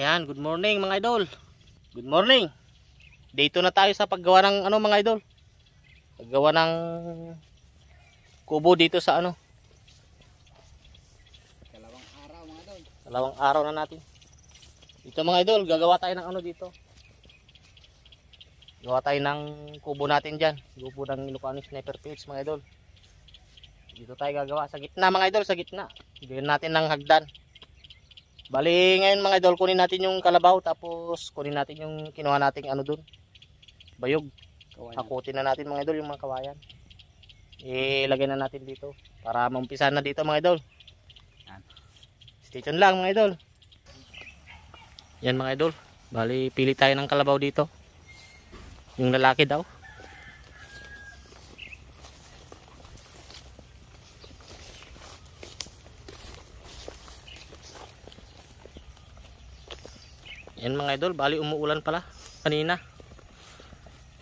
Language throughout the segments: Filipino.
Ayan, good morning mga idol. Good morning. Dito na tayo sa paggawa ng ano mga idol. Paggawa ng kubo dito sa ano. Dalawang araw mga idol. Dalawang araw na natin. Dito mga idol, gagawa tayo ng ano dito. Gawa tayo ng kubo natin dyan. Kubo ng Ilocano Sniper Page mga idol. Dito tayo gagawa sa gitna mga idol, sa gitna. Bigyan natin ng hagdan. Bali ngayon mga idol, kunin natin yung kalabaw tapos kunin natin yung kinuha nating ano dun. Bayog. Kawayan. Hakutin na natin mga idol yung mga kawayan. Ilagay na natin dito para maumpisa na dito mga idol. Yan. Stay tuned lang mga idol. Yan mga idol. Bali pili tayo ng kalabaw dito. Yung lalaki daw. Yan mga idol, bali umuulan pala kanina.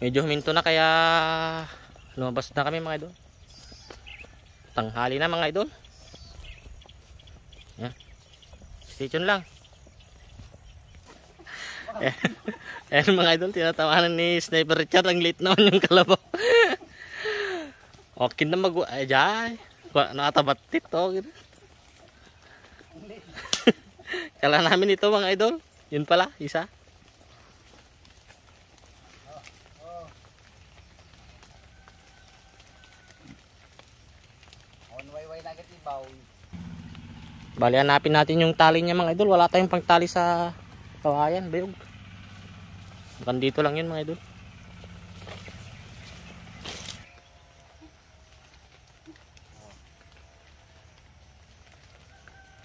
Medyo huminto na kaya lumabas na kami mga idol. Tanghali na mga idol. Yan. Stay lang. Ayan mga idol, tinatawanan ni Sniper Richard ang late naman yung kalabaw. okay na mag... Ay, jay. Nakatabatit to. Kala namin ito mga idol. Yun pala, isa. Bali, hanapin natin yung tali niya mga idol. Wala tayong pangtali sa kawayan, bayog. Bukan dito lang yun mga idol.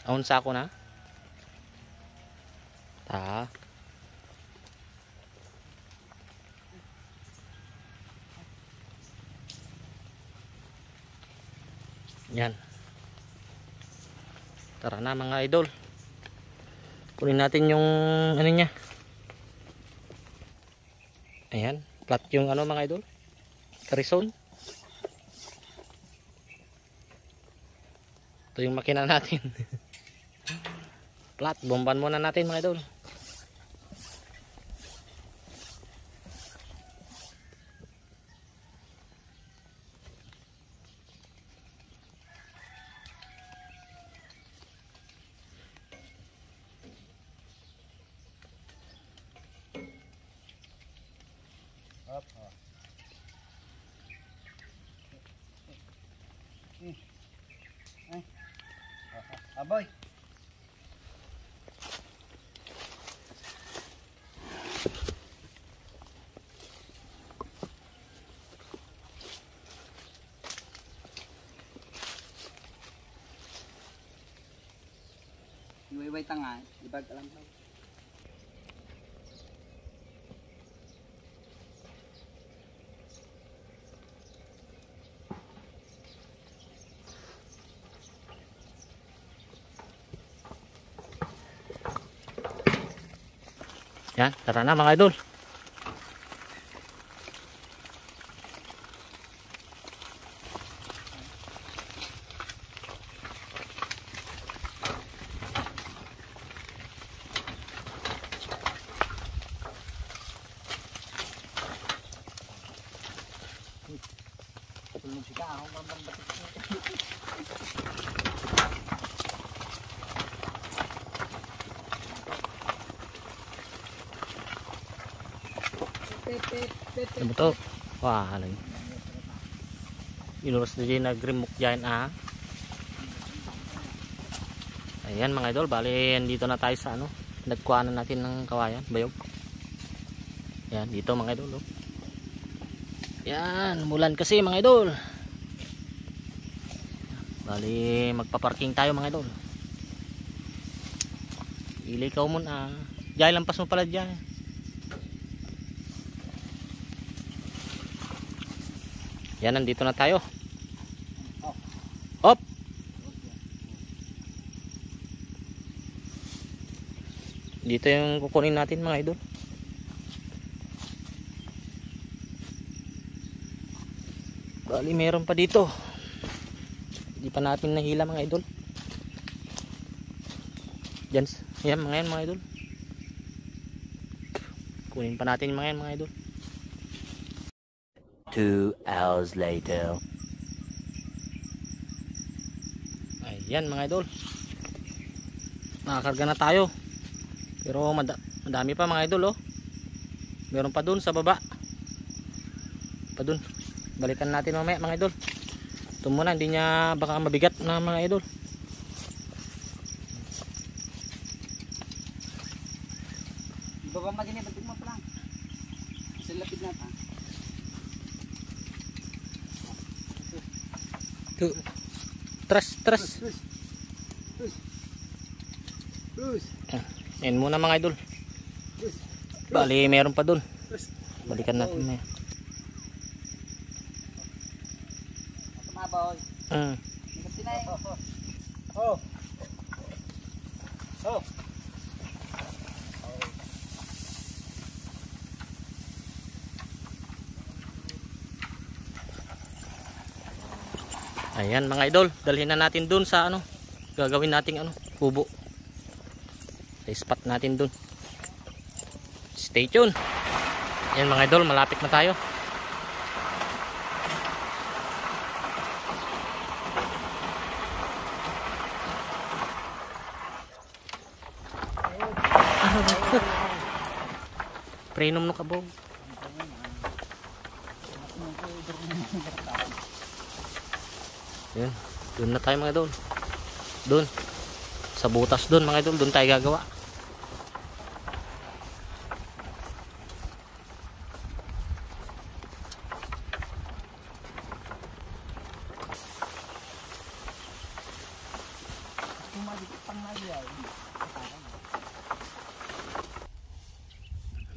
Ahon sa ako na. Ta. Yan. Tara na mga idol. Kunin natin yung ano niya. Ayan, flat yung ano mga idol. Karison. Ito yung makina natin. flat, bomban muna natin mga idol. Hop. Oh. Hmm. Ay. Ah, Aboy. Iway-way tanga, ibag alam ba? Yan, tara na mga idol. Ano ba to? Wah, halay. Inuros na dyan nag-remok dyan ah. Ayan mga idol, bali dito na tayo sa ano. Nagkuha na natin ng kawayan, bayog. Ayan, dito mga idol. Oh. Yan, mulan kasi mga idol. Bali, magpa-parking tayo mga idol. Ili ka muna. Diyan lampas mo pala diyan. Yan, nandito na tayo. Hop! Dito yung kukunin natin mga idol. Bali, meron pa dito. Hindi pa natin nahila mga idol. Yan, yan mga yan mga idol. Kunin pa natin mga yan mga idol. Two hours later. Ayan mga idol. Nakakarga na tayo. Pero mada- madami pa mga idol oh. Meron pa dun sa baba. Pa dun. Balikan natin mamaya mga idol. Ito muna hindi niya baka mabigat na mga idol. Din eh, batik mo pa lang. Sa lapit na ta. Ito. Tras, tras. Push. Push. Push. Ayan muna mga idol. Bali meron pa dun. Push. Balikan natin na yan. Tumaboy. Mm. Ingat na eh. Oh. Oh. Ayan mga idol, dalhin na natin dun sa ano, gagawin nating ano, kubo. Sa spot natin dun. Stay tuned. Ayan mga idol, malapit na tayo. Prenom no kabog. Yan. Doon na tayo mga idol. Doon. Sa butas doon mga idol. Doon tayo gagawa.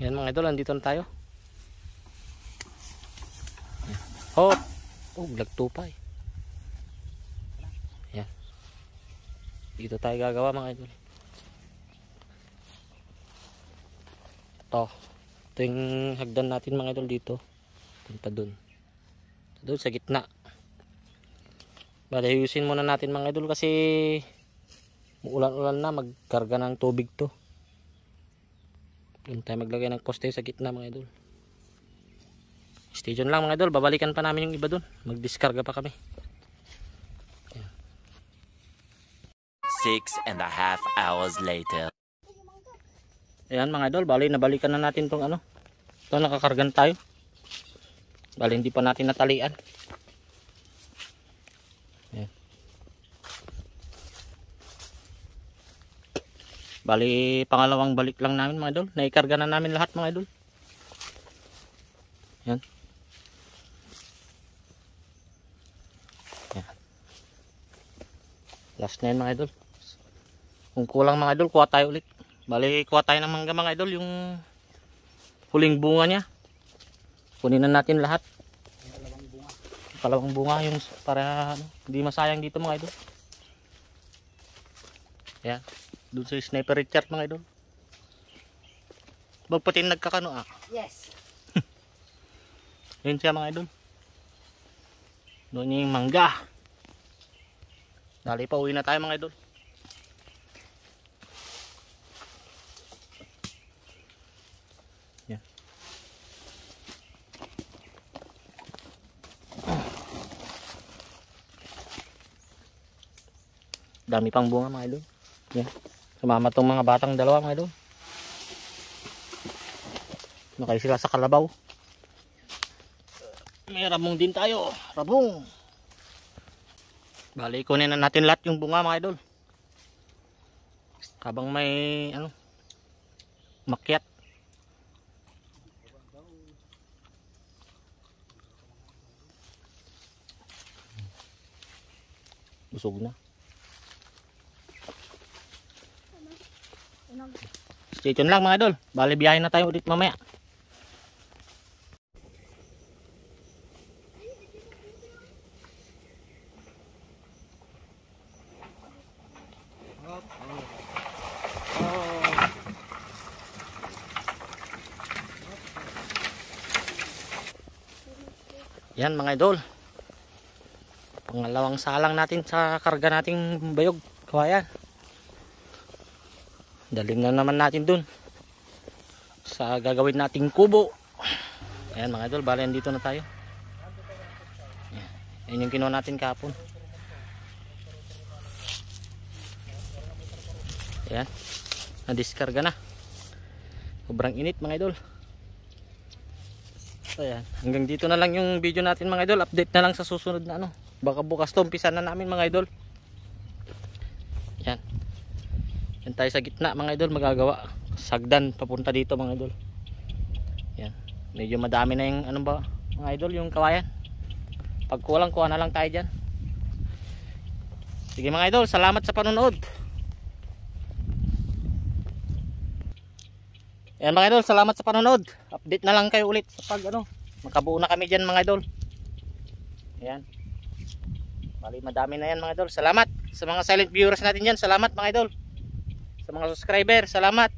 Yan mga idol. Andito na tayo. Hop. Oh, lagtupay. Dito tayo gagawa mga idol. Ito. Ito yung hagdan natin mga idol dito. Punta dun. Doon sa gitna. Bale, ayusin muna natin mga idol kasi ulan-ulan na magkarga ng tubig to. Doon tayo maglagay ng poste sa gitna mga idol. Stay lang mga idol. Babalikan pa namin yung iba doon. Magdiskarga pa kami. Six and a half hours later. Ayan mga idol, bali nabalikan na natin tong ano. Ito nakakargan tayo. Bali hindi pa natin natalian. Ayan. Bali pangalawang balik lang namin mga idol. Naikarga na namin lahat mga idol. Ayan. Ayan. Last na yun mga idol. Kung kulang mga idol, kuha tayo ulit. Bali, kuha tayo ng mangga mga idol, yung huling bunga niya. Kunin na natin lahat. Kalawang bunga yung para ano, hindi masayang dito mga idol. Yan. Doon sa sniper Richard mga idol. Bagpati nagkakano ah. Yes. Yun siya mga idol. Doon yung mangga. Dali pa uwi na tayo mga idol. Dami pang bunga mga idol. Yan. Sumama tong mga batang dalawa mga idol. Nakay sila sa kalabaw. May rabong din tayo. Rabong. Bali, kunin na natin lahat yung bunga mga idol. Habang may ano makyat. Busog na. Stay tuned lang mga idol. Bali, biyahe na tayo ulit mamaya. Yan mga idol. Pangalawang salang natin sa karga nating bayog. Kawayan. Daling na naman natin dun. sa gagawin nating kubo. Ayan mga idol, bali dito na tayo. Ayan. Yan yung kinuha natin kahapon. Ayan. Na-discarga na. Sobrang init mga idol. Ayan. Hanggang dito na lang yung video natin mga idol. Update na lang sa susunod na ano. Baka bukas to, umpisa na namin mga idol. Yan. Yan tayo sa gitna mga idol magagawa. Sagdan papunta dito mga idol. Yan. Medyo madami na yung ano ba mga idol yung kawayan. Pag kulang kuha na lang tayo dyan. Sige mga idol, salamat sa panonood. Yan mga idol, salamat sa panonood. Update na lang kayo ulit sa pag ano. Makabuo na kami dyan mga idol. Yan. Bali madami na yan mga idol. Salamat sa mga silent viewers natin dyan. Salamat mga idol. Sa mga subscriber, salamat.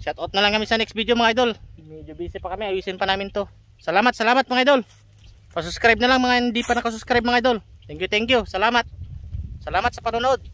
Shoutout na lang kami sa next video mga idol. Medyo busy pa kami. Ayusin pa namin to. Salamat, salamat mga idol. Pa-subscribe na lang mga hindi pa nakasubscribe mga idol. Thank you, thank you. Salamat. Salamat sa panonood.